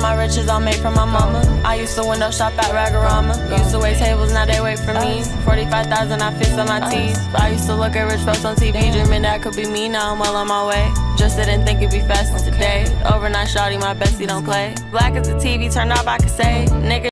My riches all made from my mama. I used to window shop at Rag-O-Rama. Used to wait tables, now they wait for me. 45,000, I fix on my teeth. I used to look at rich folks on TV, dreaming that could be me. Now I'm well on my way. Just didn't think it'd be fast today. Overnight shawty, my bestie don't play. Black as the TV turned off, I could say. Nigga